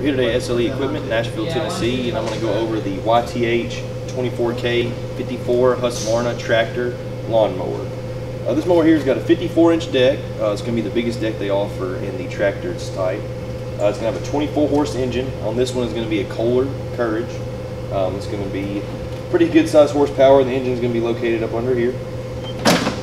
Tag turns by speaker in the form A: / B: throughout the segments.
A: We're here today at SLE Equipment, Nashville, Tennessee, and I'm going to go over the YTH 24K 54 Husqvarna tractor lawnmower. Uh, this mower here has got a 54 inch deck. Uh, it's going to be the biggest deck they offer in the tractor type. Uh, it's going to have a 24 horse engine. On this one is going to be a Kohler Courage. Um, it's going to be pretty good size horsepower. The engine is going to be located up under here.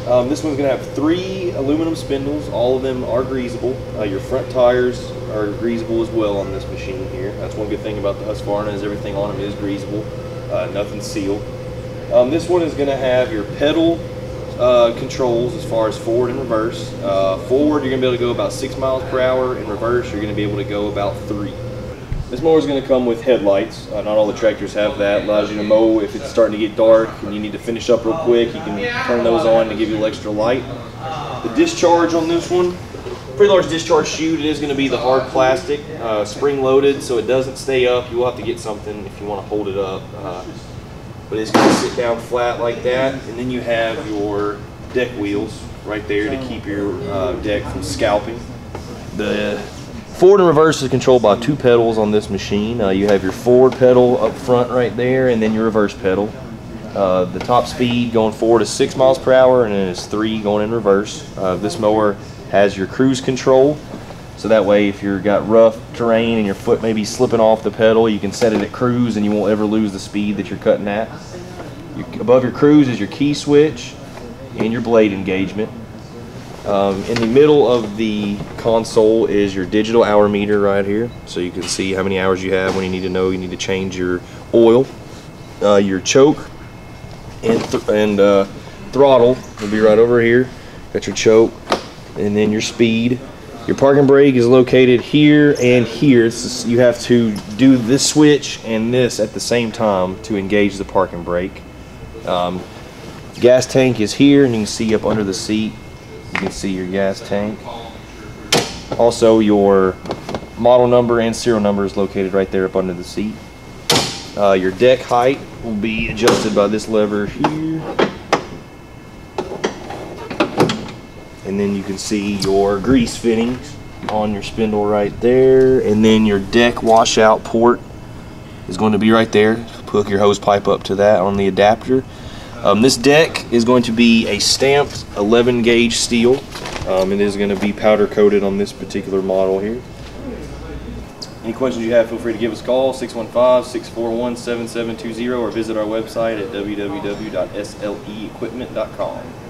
A: Um, this one's going to have three aluminum spindles. All of them are greasable. Uh, your front tires are greasable as well on this machine here. That's one good thing about the Husqvarna is everything on them is greasable. Uh, nothing sealed. Um, this one is going to have your pedal uh, controls as far as forward and reverse. Uh, forward, you're going to be able to go about six miles per hour. In reverse, you're going to be able to go about three. This mower is going to come with headlights. Uh, not all the tractors have that. Allows you to mow if it's starting to get dark and you need to finish up real quick. You can turn those on to give you extra light. The discharge on this one, pretty large discharge chute. It is going to be the hard plastic, uh, spring loaded, so it doesn't stay up. You will have to get something if you want to hold it up. Uh, but it's going to sit down flat like that. And then you have your deck wheels right there to keep your uh, deck from scalping. The Forward and reverse is controlled by two pedals on this machine. Uh, you have your forward pedal up front right there, and then your reverse pedal. Uh, the top speed going forward is six miles per hour, and then it's three going in reverse. Uh, this mower has your cruise control, so that way if you've got rough terrain and your foot may be slipping off the pedal, you can set it at cruise and you won't ever lose the speed that you're cutting at. Your, above your cruise is your key switch and your blade engagement. Um, in the middle of the console is your digital hour meter right here. So you can see how many hours you have when you need to know you need to change your oil. Uh, your choke and, th and uh, throttle will be right over here. Got your choke and then your speed. Your parking brake is located here and here. Just, you have to do this switch and this at the same time to engage the parking brake. Um, gas tank is here and you can see up under the seat you can see your gas tank. Also, your model number and serial number is located right there up under the seat. Uh, your deck height will be adjusted by this lever here. And then you can see your grease fittings on your spindle right there. And then your deck washout port is going to be right there. Hook your hose pipe up to that on the adapter. Um, this deck is going to be a stamped 11 gauge steel. Um, it is going to be powder coated on this particular model here. Any questions you have, feel free to give us a call, 615-641-7720 or visit our website at www.sleequipment.com.